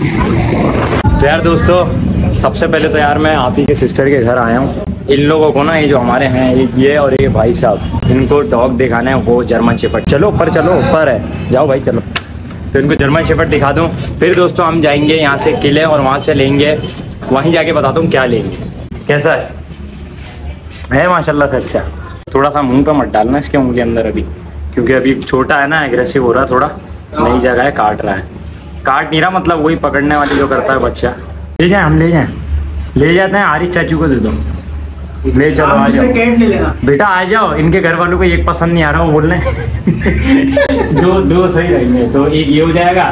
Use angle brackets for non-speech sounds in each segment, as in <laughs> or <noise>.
तो यार दोस्तों, सबसे पहले तो यार मैं आप ही के सिस्टर के घर आया हूँ। इन लोगों को ना ये जो हमारे हैं, ये और ये भाई साहब, इनको डॉग दिखाना है, वो जर्मन शेफर्ड चलो, ऊपर चलो, ऊपर है। जाओ भाई, चलो। तो इनको जर्मन शेफर्ड दिखा दूँ। फिर दोस्तों हम जाएँगे यहाँ से किले और वहाँ से लेंगे। वहीं जाके बताता हूँ क्या लेंगे। कैसा है? है माशाल्लाह से अच्छा। थोड़ा सा मुँह पे मत डालना इसके मुँह के अंदर अभी। क्योंकि अभी छोटा है ना एग्रेसिव हो रहा है थोड़ा। नई जगह है, काट रहा है। काट नहीं रहा मतलब वही पकड़ने वाली जो करता है बच्चा। ले जाए हम ले जाए। ले जाते हैं आरिश चाचू को दे दो। ले चलो आ जाओ। बेटा आ जाओ इनके घर वालों को एक पसंद नहीं आ रहा वो बोल रहे हैं। <laughs> दो दो सही रहेंगे तो एक ये हो जाएगा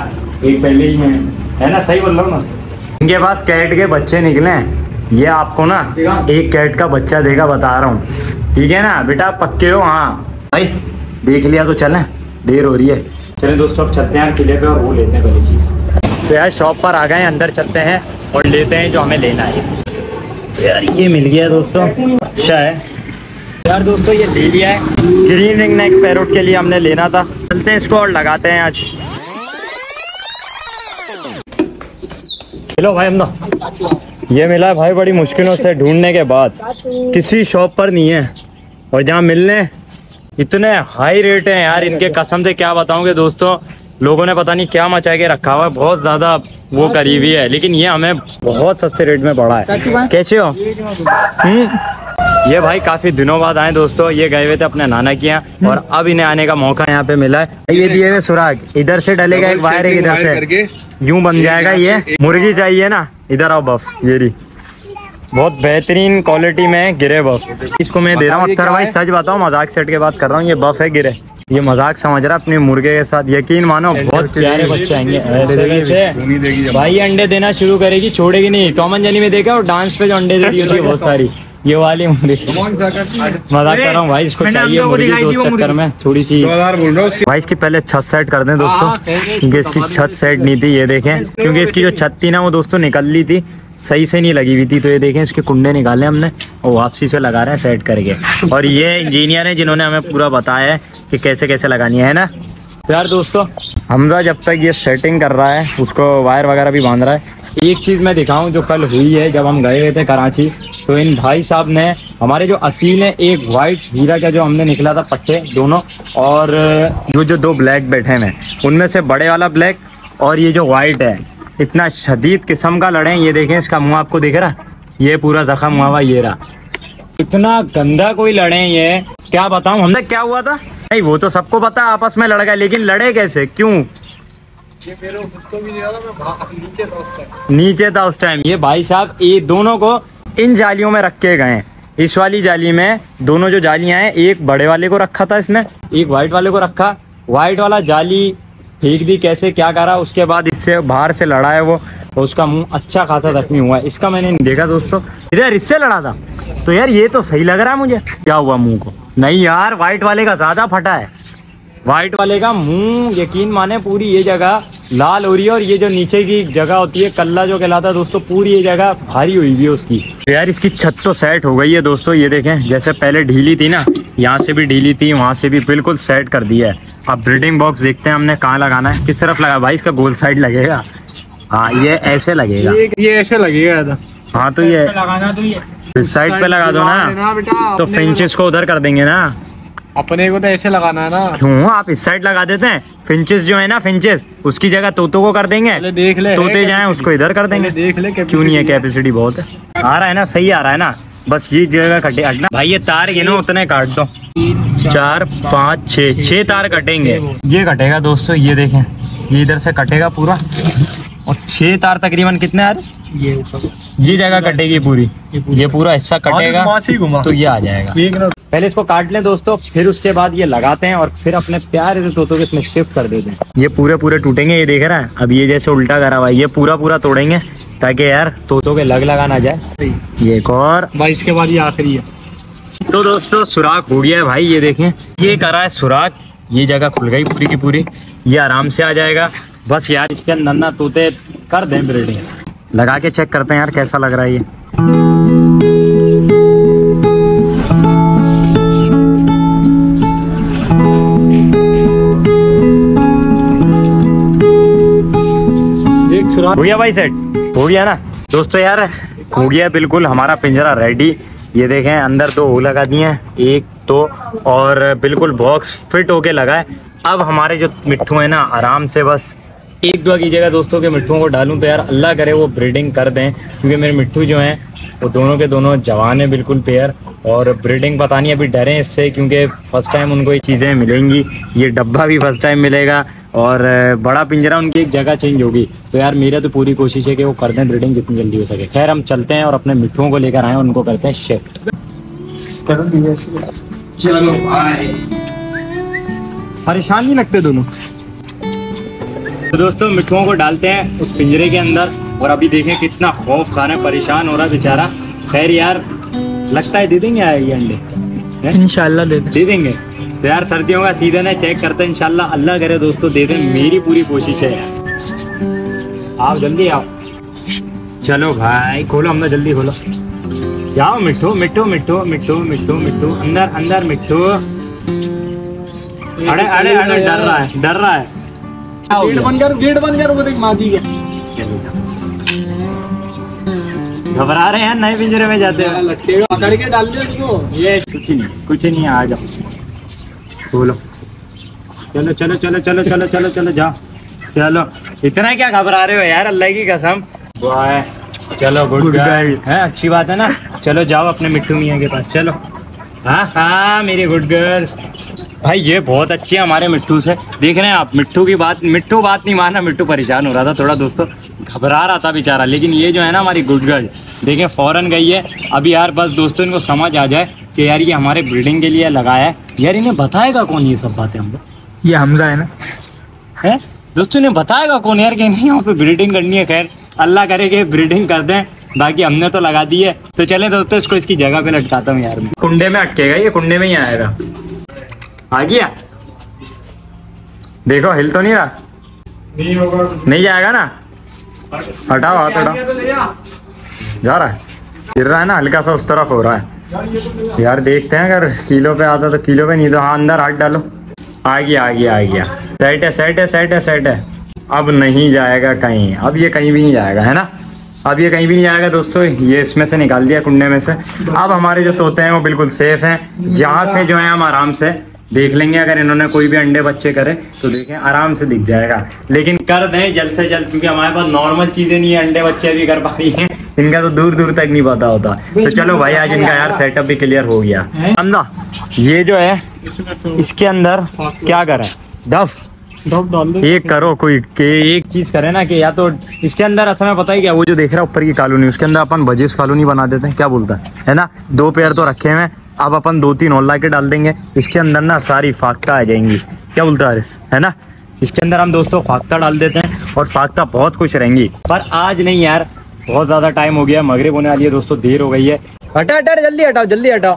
एक पहले ही है। है ना सही बोल रहा हूँ ना? इनके पास कैट के बच्चे निकले हैं। ये आपको ना एक कैट का बच्चा देगा बता रहा हूँ। ठीक है ना बेटा पक्के हो? हाँ। भाई देख लिया तो चलें देर हो रही है। चले दोस्तों अब चलते हैं किले पे और वो लेते हैं पहली चीज़। तो यार शॉप पर आ गए, अंदर चलते हैं और लेते हैं जो हमें लेना है। यार, ये मिल गया दोस्तों अच्छा है। यार दोस्तों, ये ले लिया है। ग्रीन रिंग नेक पैरोट के लिए हमने लेना था। चलते हैं इसको और लगाते हैं आज। हेलो भाई, हम ये मिला भाई बड़ी मुश्किलों से ढूँढने के बाद। किसी शॉप पर नहीं है। और जहाँ मिलने इतने हाई रेट हैं यार, इनके कसम से क्या बताऊँगे दोस्तों। लोगों ने पता नहीं क्या मचा के रखा हुआ है। बहुत ज़्यादा वो करीबी है लेकिन ये हमें बहुत सस्ते रेट में पड़ा है। कैसे हो? हम्म? ये भाई काफ़ी दिनों बाद आए दोस्तों ये गए हुए थे अपने नाना के यहाँ और अब इन्हें आने का मौका यहाँ पे मिला है। ये दिए हुए सुराग इधर से डलेगा एक वायर एक इधर से। यूँ बन जाएगा ये। मुर्गी चाहिए ना इधर आओ बफ ये रही बहुत बेहतरीन क्वालिटी में है गिरे बफ। इसको मैं दे रहा हूँ अख्तर भाई सच बताओ मज़ाक सेट के बात कर रहा हूँ ये बफ है गिरे। ये मज़ाक समझ रहा है अपने मुर्गे के साथ यकीन मानो बहुत प्यारे बच्चे आएँगे। भाई अंडे देना शुरू करेगी छोड़ेगी नहीं। टॉमन एंड जेरी में देखा और डांस पे जो अंडे देती होती है बहुत सारी। ये वाली मुर्गी। मज़ाक कर रहा हूँ भाई इसको चाहिए मुर्गी तो उस चक्कर में थोड़ी सी भाई इसकी पहले छत सेट कर दें दोस्तों। क्योंकि इसकी छत सेट नहीं थी ये देखें। क्योंकि इसकी जो छत थी ना वो दोस्तों निकल ली थी। सही से नहीं लगी हुई थी तो ये देखें, इसके कुंडे निकाले हमने, और वापसी से लगा रहे हैं सेट करके। और ये इंजीनियर हैं जिन्होंने हमें पूरा बताया है कि कैसे कैसे लगानी है ना? यार दोस्तों, हमजा जब तक ये सेटिंग कर रहा है, उसको वायर वगैरह भी बाँध रहा है। एक चीज़ मैं दिखाऊँ जो कल हुई है, जब हम गए हुए थे कराची तो इन भाई साहब ने, हमारे जो असील है, एक वाइट हीरा का जो हमने निकला था पट्टे दोनों, और, जो जो दो ब्लैक बैठे हैं, उनमें से बड़े वाला ब्लैक और ये जो वाइट है इतना शदीद किस्म का लड़े ये देखें इसका मुँह आपको दिख रहा? ये पूरा जख्म हुआ हुआ ये रहा। इतना गंदा कोई लड़े ये। क्या बताऊँ हमने क्या हुआ था? नहीं वो तो सबको पता आपस में लड़ गए लेकिन लड़े कैसे? क्यों? नीचे था उस टाइम ये भाई साहब ये दोनों को इन जालियों में रखे गए इस वाली जाली में दोनों जो जालियाँ हैं एक बड़े वाले को रखा था इसने एक व्हाइट वाले को रखा। व्हाइट वाला जाली फेंक दी कैसे, क्या करा, उसके बाद इससे बाहर से लड़ा है वो तो उसका मुँह अच्छा खासा जख्मी हुआ है। इसका मैंने नहीं देखा दोस्तों। इधर इससे लड़ा था। तो यार ये तो सही लग रहा है मुझे। क्या हुआ मुँह को? नहीं यार व्हाइट वाले का ज़्यादा फटा है। व्हाइट वाले का मुँह यकीन माने पूरी ये जगह लाल हो रही है और ये जो नीचे की जगह होती है कल्ला जो कहलाता है दोस्तों पूरी ये जगह भारी हुई हुई है उसकी। तो यार इसकी छत तो सेट हो गई है दोस्तों ये देखें जैसे पहले ढीली थी ना यहाँ से भी ढीली थी वहाँ से भी बिल्कुल सेट कर दिया है। अब ब्रीडिंग बॉक्स देखते हैं हमने कहाँ लगाना है किस तरफ़ लगा भाई इसका गोल साइड लगेगा। हाँ ये ऐसे लगेगा। ये ये ऐसे लगेगा हाँ तो ये लगाना तो ये। साइड पे लगा दो ना ना तो फिंचेस को उधर कर देंगे ना। अपने को तो ऐसे लगाना है ना। क्यों? आप इस साइड लगा देते हैं। फिंचेस जो है ना फिंचेस उसकी जगह तोतों को कर देंगे। देख ले तोते जाए उसको इधर कर देंगे। देख ले क्यों नहीं है कैपेसिटी बहुत? है आ रहा है ना सही आ रहा है ना। बस ये जगह कटे हटना भाई ये तार गिनो उतने काट दो। चार पाँच छः छः तार कटेंगे। ये कटेगा दोस्तों ये देखें। ये इधर से कटेगा पूरा। और छः तार तकरीबन कितने रहे ये ऊपर ये जगह कटेगी पूरी। ये पूरा हिस्सा कटेगा तो ये आ जाएगा। पहले इसको काट लें दोस्तों फिर उसके बाद ये लगाते हैं और फिर अपने प्यारे से तोतों के इसमें शिफ्ट कर देते हैं। ये पूरे पूरे टूटेंगे ये देख रहा है? अब ये जैसे उल्टा करा हुआ ये पूरा पूरा तोड़ेंगे ताकि यार तोतों के लग लगा ना जाए। ये एक और। बाईस के बाद ये आखिरी है। तो दोस्तों सुराख हो गया है भाई ये देखें। ये करा है सुराख ये जगह खुल गई पूरी की पूरी। ये आराम से आ जाएगा। बस यार, इसके अंदर ना तोते कर दें ब्रीडिंग लगा के चेक करते हैं यार, कैसा लग रहा है ये। हो गया भाई सेट हो गया ना। दोस्तों यार, हो गया बिल्कुल हमारा पिंजरा रेडी ये देखें, अंदर दो वो लगा दिए हैं। एक, दो, और बिल्कुल बॉक्स फिट होके लगा है। अब हमारे जो मिट्ठू है ना, आराम से बस एक दुआ कीजिएगा दोस्तों के मिट्ठुओं को डालूं तो यार अल्लाह करे वो ब्रीडिंग कर दें क्योंकि मेरे मिट्ठू जो हैं वो दोनों के दोनों जवान हैं बिल्कुल पेयर और ब्रीडिंग पता नहीं अभी डरे हैं इससे क्योंकि फ़र्स्ट टाइम उनको ये चीज़ें मिलेंगी ये डब्बा भी फ़र्स्ट टाइम मिलेगा और बड़ा पिंजरा उनकी एक जगह चेंज होगी। तो यार मेरा तो पूरी कोशिश है कि वो कर दें ब्रीडिंग जितनी जल्दी हो सके। खैर हम चलते हैं और अपने मिट्ठुओं को लेकर आए उनको करते हैं शिफ्ट चलो परेशान नहीं लगते दोनों? तो दोस्तों मिट्ठुओं को डालते हैं उस पिंजरे के अंदर और अभी देखें कितना खौफ खा खाना है परेशान हो रहा है बेचारा। खैर यार लगता है दे देंगे यार ये अंडे? इंशाल्लाह दे दे। देंगे। तो यार सर्दियों का सीज़न है चेक करते हैं इंशाल्लाह अल्लाह करे दोस्तों दे दें मेरी पूरी कोशिश है यार। आओ जल्दी आओ। चलो भाई खोलो हमने जल्दी खोलो। जाओ मिट्टू मिठो मिठो मिठो मिट्टू मिट्टू अंदर अंदर मिट्टू अरे अरे अरे डर रहा है डर रहा हो। गेट बंद कर गेट बंद कर वो देख मादी के। घबरा रहे हैं नए पिंजरे में जाते हैं। पकड़ के डाल दे उसको ये कुछ नहीं कुछ नहीं आ जाओ। बोलो। चलो चलो चलो चलो चलो चलो चलो जाओ। चलो। इतना क्या घबरा रहे हो यार अल्लाह की कसम। वाह, चलो गुड गर्ल है अच्छी बात है ना? चलो जाओ अपने मिट्टू मियाँ के पास। चलो। हाँ हाँ मेरी गुड गर्ल भाई ये बहुत अच्छी है हमारे मिट्टू से। देख रहे हैं आप मिट्टू की बात मिट्टू बात नहीं माना मिट्टू परेशान हो रहा था थोड़ा दोस्तों। घबरा रहा था बेचारा लेकिन ये जो है ना हमारी गुड गर्ल देखें फ़ौरन गई है। अभी यार बस दोस्तों इनको समझ आ जाए कि यार ये हमारे ब्रीडिंग के लिए लगाया है। यार इन्हें बताएगा कौन ये सब बातें हमको ये हमजा है ना? है? दोस्तों इन्हें बताएगा कौन यार कि नहीं यहाँ पे ब्रीडिंग करनी है। खैर अल्लाह करे कि ब्रीडिंग कर दें। बाकी हमने तो लगा दी है। तो चले दोस्तों इसको इसकी जगह पे लटकाता हूँ यार। कुंडे में अटकेगा ये कुंडे में ही आएगा। आ गया। देखो हिल तो नहीं रहा। नहीं होगा। नहीं जाएगा ना? हटाओ हाथ हटाओ। जा रहा है। गिर रहा है ना? हल्का सा उस तरफ़ हो रहा है। यार देखते हैं अगर किलो पे आता तो किलो पे नहीं तो हाँ अंदर हाथ डालो। आ गया आ गया आ गया। सेट है सेट है सेट है सेट है। अब नहीं जाएगा कहीं। अब ये कहीं भी नहीं जाएगा है ना? अब ये कहीं भी नहीं जाएगा दोस्तों ये इसमें से निकाल दिया कुंडे में से। अब हमारे जो तोते हैं वो बिल्कुल सेफ़ हैं। यहाँ से जो है हम आराम से देख लेंगे अगर इन्होंने कोई भी अंडे बच्चे करे तो देखें आराम से दिख जाएगा। लेकिन कर दें जल्द से जल्द क्योंकि हमारे पास नॉर्मल चीज़ें नहीं है अंडे बच्चे भी कर पा रही हैं। इनका तो दूर दूर तक नहीं पता होता। तो चलो भाई आज इनका यार। सेटअप भी क्लियर हो गया। हमदा ये जो है इसके अंदर क्या करें? डफ एक करो कोई के एक चीज़ करे ना कि या तो इसके अंदर असल में पता ही क्या वो जो देख रहा है ऊपर की कॉलोनी उसके अंदर अपन बजिस कॉलोनी बना देते हैं। क्या बोलता है? है ना? दो पेयर तो रखे हुए हैं। अब अपन दो तीन और ला के डाल देंगे। इसके अंदर ना सारी फाख्ता आ जाएँगी। क्या बोलता है है ना? इसके अंदर हम दोस्तों फाख्ता डाल देते हैं और फाख्ता बहुत खुश रहेंगी। पर आज नहीं यार बहुत ज़्यादा टाइम हो गया मगरब होने वाली है दोस्तों देर हो गई है। हटा हटा जल्दी हटाओ जल्दी हटाओ।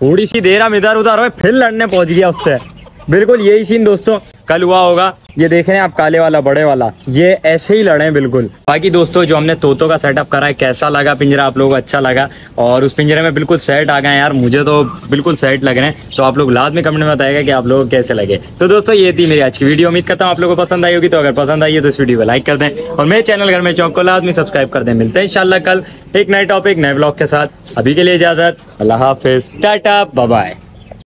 थोड़ी सी देर हम इधर उधर हो फिर लड़ने पहुँच गया उससे। बिल्कुल यही सीन दोस्तों। कल हुआ होगा। ये देख रहे हैं आप, काले वाला, बड़े वाला। ये ऐसे ही लड़े हैं, बिल्कुल। बाकी दोस्तों, जो हमने तोतों का सेटअप करा है, कैसा लगा पिंजरा आप लोगों को? अच्छा लगा। और उस पिंजरे में बिल्कुल सेट आ गए यार। मुझे तो बिल्कुल सेट लग रहे हैं। तो आप लोग लास्ट में कमेंट में बताएगा कि आप लोगों को कैसे लगे। तो दोस्तों, ये थी मेरी आज की वीडियो उम्मीद करता हूँ आप लोगों को पसंद आई होगी। तो अगर पसंद आई है तो इस वीडियो को लाइक कर दें। और मेरे चैनल घर में चौक को लाजमी सब्सक्राइब कर दें। मिलते हैं इंशाल्लाह कल एक नए टॉपिक नए ब्लॉग के साथ। अभी के लिए इजाज़त। अल्लाह हाफिज। Tata bye